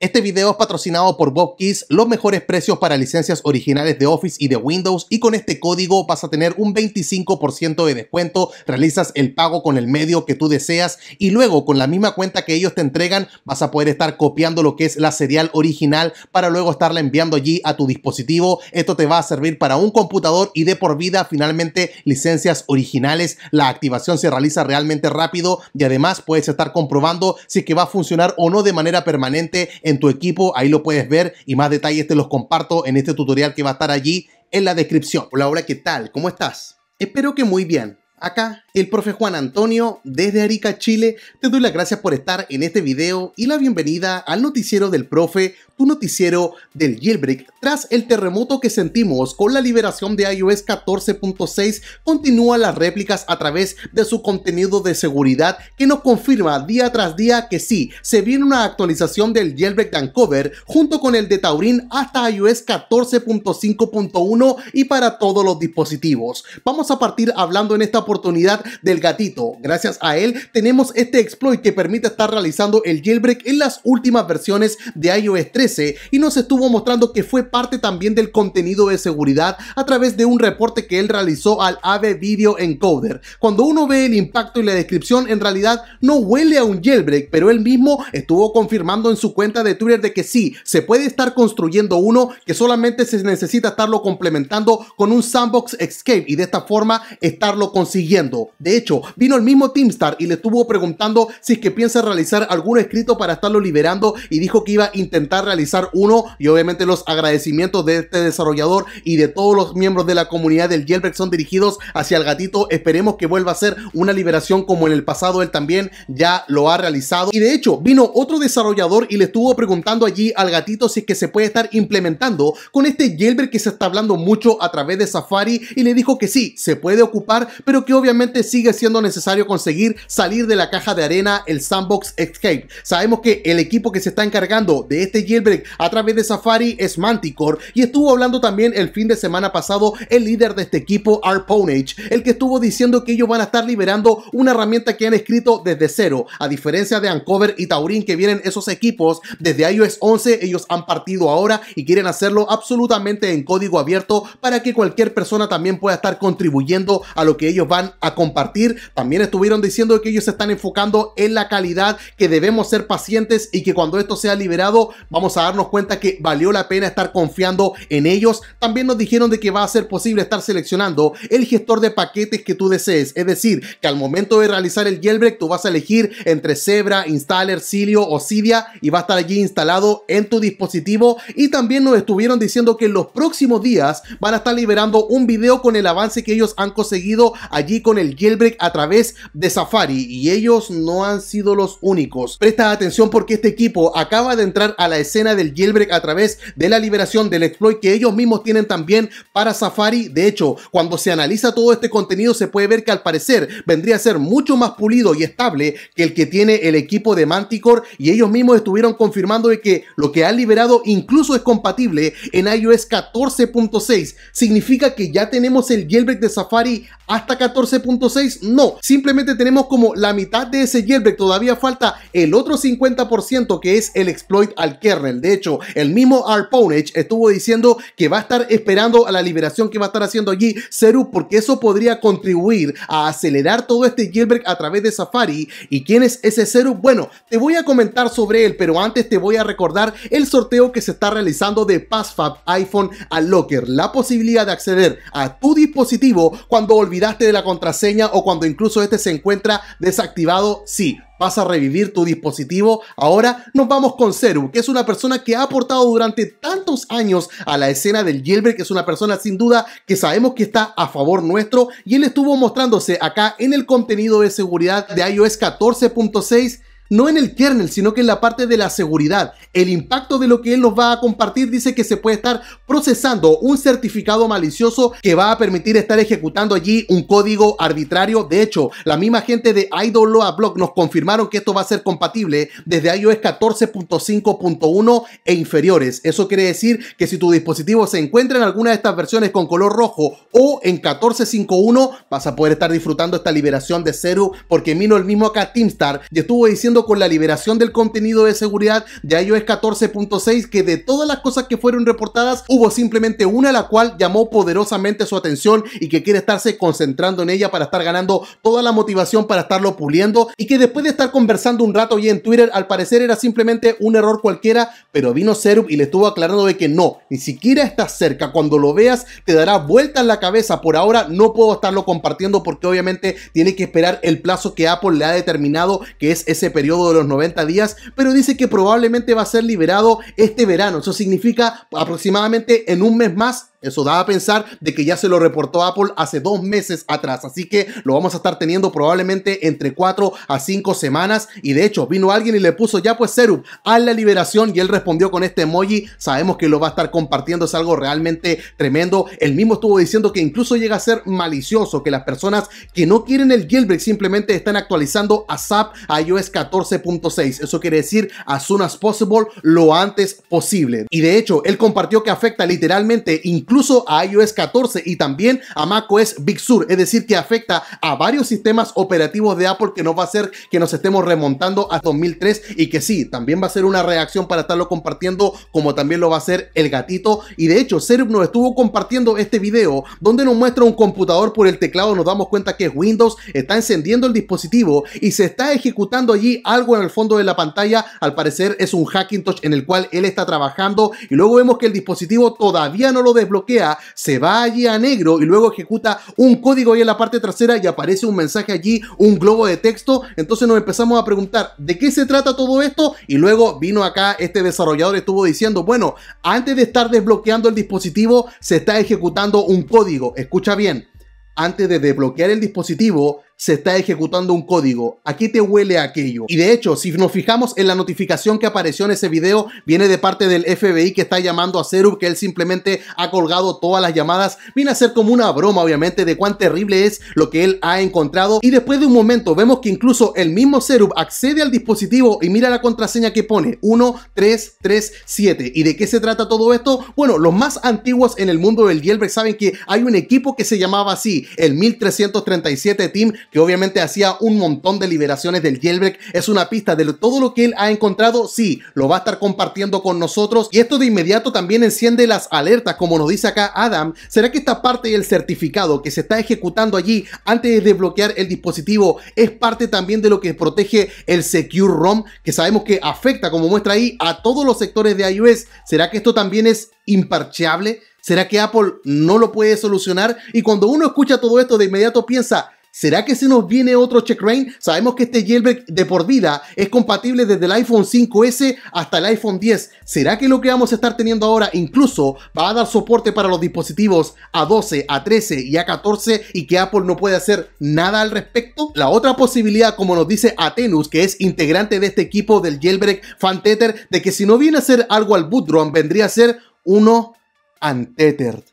Este video es patrocinado por Bob Keys, los mejores precios para licencias originales de Office y de Windows y con este código vas a tener un 25% de descuento, realizas el pago con el medio que tú deseas y luego con la misma cuenta que ellos te entregan vas a poder estar copiando lo que es la serial original para luego estarla enviando allí a tu dispositivo. Esto te va a servir para un computador y de por vida finalmente licencias originales. La activación se realiza realmente rápido y además puedes estar comprobando si es que va a funcionar o no de manera permanente en tu equipo, ahí lo puedes ver y más detalles te los comparto en este tutorial que va a estar allí en la descripción. Hola, hola, ¿qué tal? ¿Cómo estás? Espero que muy bien. Acá, el profe Juan Antonio, desde Arica, Chile, te doy las gracias por estar en este video y la bienvenida al noticiero del profe, tu noticiero del jailbreak. Tras el terremoto que sentimos con la liberación de iOS 14.6, continúan las réplicas a través de su contenido de seguridad que nos confirma día tras día que sí, se viene una actualización del jailbreak de junto con el de Taurin hasta iOS 14.5.1 y para todos los dispositivos. Vamos a partir hablando en esta oportunidad del gatito. Gracias a él tenemos este exploit que permite estar realizando el jailbreak en las últimas versiones de iOS 13 y nos estuvo mostrando que fue parte también del contenido de seguridad a través de un reporte que él realizó al AVE Video Encoder. Cuando uno ve el impacto y la descripción en realidad no huele a un jailbreak, pero él mismo estuvo confirmando en su cuenta de Twitter de que sí, se puede estar construyendo uno que solamente se necesita estarlo complementando con un sandbox escape y de esta forma estarlo consiguiendo de hecho, vino el mismo Teamstar y le estuvo preguntando si es que piensa realizar algún escrito para estarlo liberando y dijo que iba a intentar realizar uno y obviamente los agradecimientos de este desarrollador y de todos los miembros de la comunidad del jailbreak son dirigidos hacia el gatito. Esperemos que vuelva a ser una liberación como en el pasado él también ya lo ha realizado. Y de hecho, vino otro desarrollador y le estuvo preguntando allí al gatito si es que se puede estar implementando con este jailbreak que se está hablando mucho a través de Safari y le dijo que sí, se puede ocupar, pero que obviamente sigue siendo necesario conseguir salir de la caja de arena el Sandbox Escape. Sabemos que el equipo que se está encargando de este jailbreak a través de Safari es Manticore y estuvo hablando también el fin de semana pasado el líder de este equipo, Arponage, el que estuvo diciendo que ellos van a estar liberando una herramienta que han escrito desde cero, a diferencia de Uncover y Taurin que vienen esos equipos desde iOS 11, ellos han partido ahora y quieren hacerlo absolutamente en código abierto para que cualquier persona también pueda estar contribuyendo a lo que ellos van a compartir. También estuvieron diciendo que ellos se están enfocando en la calidad, que debemos ser pacientes y que cuando esto sea liberado vamos a darnos cuenta que valió la pena estar confiando en ellos. También nos dijeron de que va a ser posible estar seleccionando el gestor de paquetes que tú desees. Es decir, que al momento de realizar el jailbreak tú vas a elegir entre Zebra, Installer, Cilio o Cydia y va a estar allí instalado en tu dispositivo. Y también nos estuvieron diciendo que en los próximos días van a estar liberando un video con el avance que ellos han conseguido allí con el jailbreak a través de Safari y ellos no han sido los únicos. Presta atención porque este equipo acaba de entrar a la escena del jailbreak a través de la liberación del exploit que ellos mismos tienen también para Safari. De hecho, cuando se analiza todo este contenido se puede ver que al parecer vendría a ser mucho más pulido y estable que el que tiene el equipo de Manticore y ellos mismos estuvieron confirmando de que lo que han liberado incluso es compatible en iOS 14.6. Significa que ya tenemos el jailbreak de Safari hasta 14 14.6, no, simplemente tenemos como la mitad de ese jailbreak, todavía falta el otro 50% que es el exploit al kernel. De hecho, el mismo Arponage estuvo diciendo que va a estar esperando a la liberación que va a estar haciendo allí Seru porque eso podría contribuir a acelerar todo este jailbreak a través de Safari. ¿Y quién es ese Seru? Bueno, te voy a comentar sobre él, pero antes te voy a recordar el sorteo que se está realizando de PassFab iPhone al Locker, la posibilidad de acceder a tu dispositivo cuando olvidaste de la contraseña o cuando incluso este se encuentra desactivado, sí, vas a revivir tu dispositivo. Ahora nos vamos con Seru, que es una persona que ha aportado durante tantos años a la escena del jailbreak, que es una persona sin duda que sabemos que está a favor nuestro y él estuvo mostrándose acá en el contenido de seguridad de iOS 14.6 no en el kernel, sino que en la parte de la seguridad. El impacto de lo que él nos va a compartir dice que se puede estar procesando un certificado malicioso que va a permitir estar ejecutando allí un código arbitrario. De hecho, la misma gente de Idoloa Block nos confirmaron que esto va a ser compatible desde iOS 14.5.1 e inferiores. Eso quiere decir que si tu dispositivo se encuentra en alguna de estas versiones con color rojo o en 14.5.1, vas a poder estar disfrutando esta liberación de Zero porque vino el mismo acá Teamstar y estuvo diciendo con la liberación del contenido de seguridad de iOS 14.6 que de todas las cosas que fueron reportadas hubo simplemente una la cual llamó poderosamente su atención y que quiere estarse concentrando en ella para estar ganando toda la motivación para estarlo puliendo y que después de estar conversando un rato y en Twitter al parecer era simplemente un error cualquiera, pero vino Serup y le estuvo aclarando de que no, ni siquiera estás cerca, cuando lo veas te dará vuelta en la cabeza, por ahora no puedo estarlo compartiendo porque obviamente tiene que esperar el plazo que Apple le ha determinado, que es ese periodo de los 90 días, pero dice que probablemente va a ser liberado este verano, eso significa aproximadamente en un mes más eso da a pensar de que ya se lo reportó Apple hace dos meses atrás, así que lo vamos a estar teniendo probablemente entre 4 a 5 semanas. Y de hecho vino alguien y le puso ya pues Serum a la liberación y él respondió con este emoji, sabemos que lo va a estar compartiendo, es algo realmente tremendo, él mismo estuvo diciendo que incluso llega a ser malicioso, que las personas que no quieren el jailbreak simplemente están actualizando a SAP a iOS 14.6, eso quiere decir as soon as possible, lo antes posible. Y de hecho él compartió que afecta literalmente a iOS 14 y también a macOS Big Sur, es decir, que afecta a varios sistemas operativos de Apple que nos va a hacer que nos estemos remontando a 2003 y que sí, también va a ser una reacción para estarlo compartiendo como también lo va a hacer el gatito. Y de hecho Serup nos estuvo compartiendo este video donde nos muestra un computador por el teclado, nos damos cuenta que Windows está encendiendo el dispositivo y se está ejecutando allí algo en el fondo de la pantalla, al parecer es un Hackintosh en el cual él está trabajando. Y luego vemos que el dispositivo todavía no lo desbloquea se va allí a negro y luego ejecuta un código ahí en la parte trasera y aparece un mensaje allí, un globo de texto. Entonces nos empezamos a preguntar de qué se trata todo esto y luego vino acá este desarrollador estuvo diciendo, bueno, antes de estar desbloqueando el dispositivo se está ejecutando un código. Escucha bien, antes de desbloquear el dispositivo se está ejecutando un código. ¿A qué te huele aquello? Y de hecho, si nos fijamos en la notificación que apareció en ese video, viene de parte del FBI que está llamando a Serup, que él simplemente ha colgado todas las llamadas. Viene a ser como una broma, obviamente, de cuán terrible es lo que él ha encontrado. Y después de un momento, vemos que incluso el mismo Serup accede al dispositivo y mira la contraseña que pone 1337. ¿Y de qué se trata todo esto? Bueno, los más antiguos en el mundo del jailbreak saben que hay un equipo que se llamaba así, el 1337 Team, que obviamente hacía un montón de liberaciones del jailbreak. Es una pista de todo lo que él ha encontrado. Sí, lo va a estar compartiendo con nosotros. Y esto de inmediato también enciende las alertas, como nos dice acá Adam. ¿Será que esta parte del certificado que se está ejecutando allí antes de desbloquear el dispositivo es parte también de lo que protege el Secure ROM? Que sabemos que afecta, como muestra ahí, a todos los sectores de iOS. ¿Será que esto también es imparcheable? ¿Será que Apple no lo puede solucionar? Y cuando uno escucha todo esto de inmediato piensa, ¿Será que se nos viene otro checkrain? Sabemos que este jailbreak de por vida es compatible desde el iPhone 5S hasta el iPhone 10. ¿Será que lo que vamos a estar teniendo ahora incluso va a dar soporte para los dispositivos A12, A13 y A14 y que Apple no puede hacer nada al respecto? La otra posibilidad, como nos dice Atenus, que es integrante de este equipo del jailbreak FanTether, de que si no viene a ser algo al boot vendría a ser uno untethered.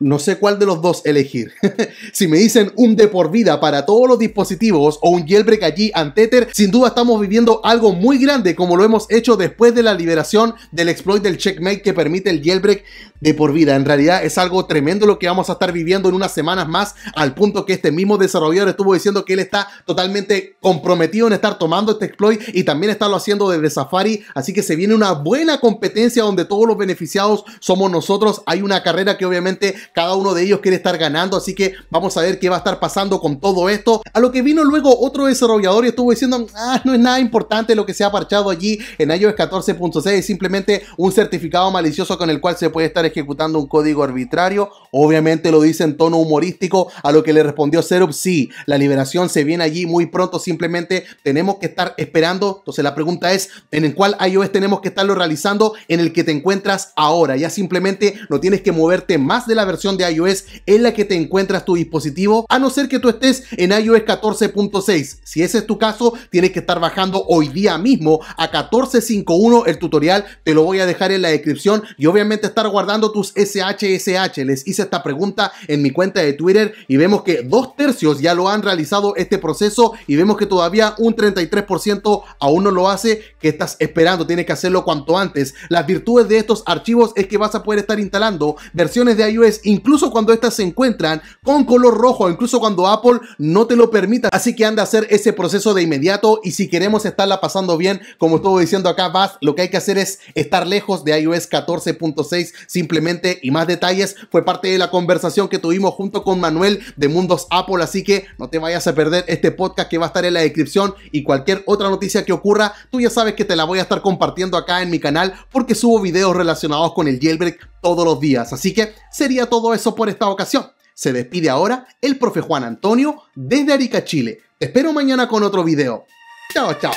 No sé cuál de los dos elegir. si me dicen un de por vida para todos los dispositivos o un jailbreak allí Tether, sin duda estamos viviendo algo muy grande como lo hemos hecho después de la liberación del exploit del checkmate que permite el jailbreak de por vida. En realidad es algo tremendo lo que vamos a estar viviendo en unas semanas más, al punto que este mismo desarrollador estuvo diciendo que él está totalmente comprometido en estar tomando este exploit y también estarlo haciendo desde Safari. Así que se viene una buena competencia donde todos los beneficiados somos nosotros. Hay una carrera que obviamente cada uno de ellos quiere estar ganando, así que vamos a ver qué va a estar pasando con todo esto. A lo que vino luego otro desarrollador y estuvo diciendo, ah, no es nada importante lo que se ha parchado allí en iOS 14.6, simplemente un certificado malicioso con el cual se puede estar ejecutando un código arbitrario. Obviamente lo dice en tono humorístico, a lo que le respondió Serup, sí, la liberación se viene allí muy pronto, simplemente tenemos que estar esperando. Entonces la pregunta es, ¿en el cual iOS tenemos que estarlo realizando? En el que te encuentras ahora. Ya simplemente no tienes que moverte más de la versión de iOS en la que te encuentras tu dispositivo, a no ser que tú estés en iOS 14.6. Si ese es tu caso, tienes que estar bajando hoy día mismo a 14.5.1 el tutorial, te lo voy a dejar en la descripción y obviamente estar guardando tus SHSH. Les hice esta pregunta en mi cuenta de Twitter y vemos que dos tercios ya lo han realizado este proceso y vemos que todavía un 33% aún no lo hace. que estás esperando? Tienes que hacerlo cuanto antes. Las virtudes de estos archivos es que vas a poder estar instalando versiones de iOS incluso cuando estas se encuentran con color rojo, incluso cuando Apple no te lo permita. Así que anda a hacer ese proceso de inmediato y si queremos estarla pasando bien, como estuvo diciendo acá Bath, lo que hay que hacer es estar lejos de iOS 14.6 simplemente y más detalles fue parte de la conversación que tuvimos junto con Manuel de Mundos Apple, así que no te vayas a perder este podcast que va a estar en la descripción y cualquier otra noticia que ocurra, tú ya sabes que te la voy a estar compartiendo acá en mi canal porque subo videos relacionados con el jailbreak todos los días, así que sería todo eso por esta ocasión. Se despide ahora el profe Juan Antonio desde Arica, Chile. Te espero mañana con otro video. Chao, chao.